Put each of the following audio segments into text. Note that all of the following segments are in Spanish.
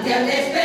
ante al espejo.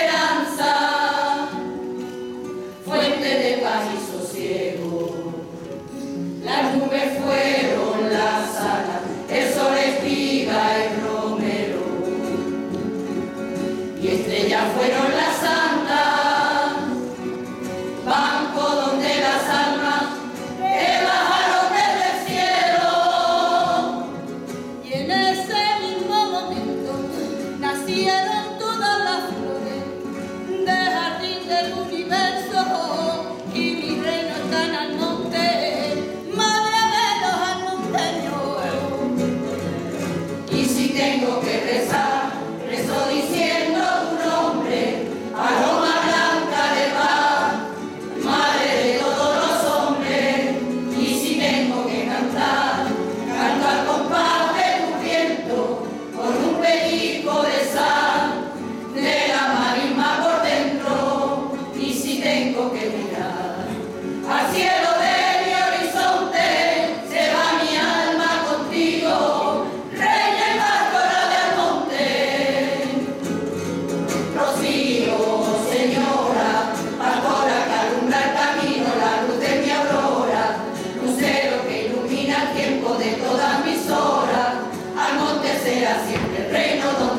tiempo de todas mis horas, al monte será siempre el reino donde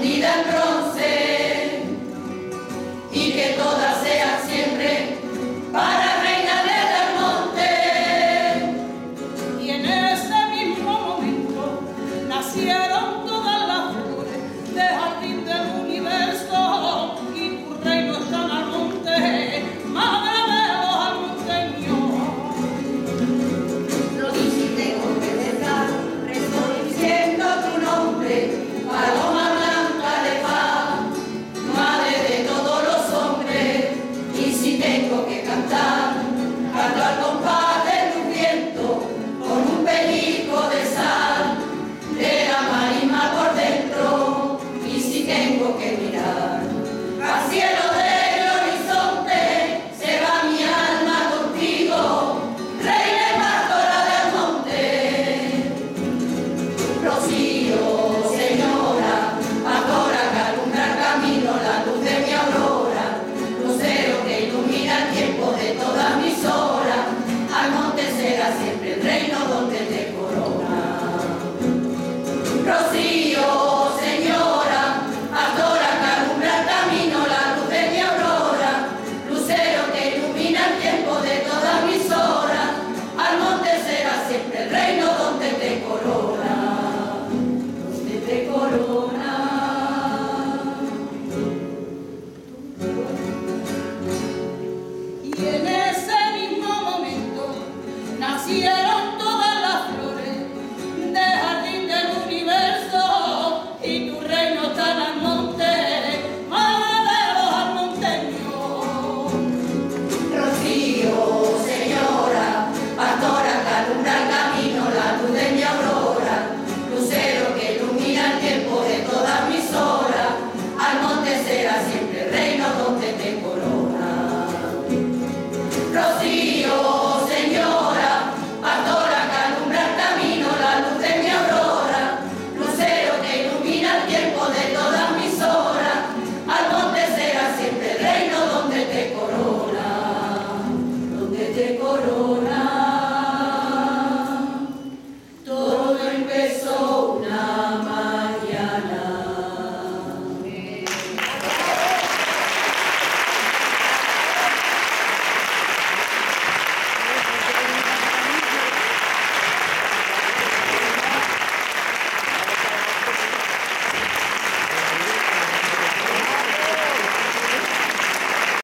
escondida en rojo.